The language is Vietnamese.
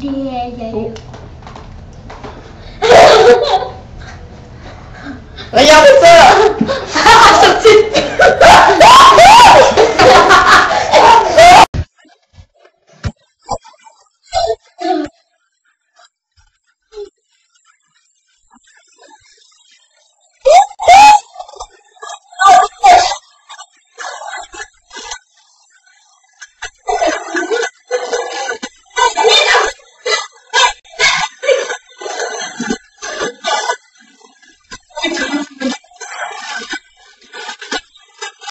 đi vậy Lấy dao Mr.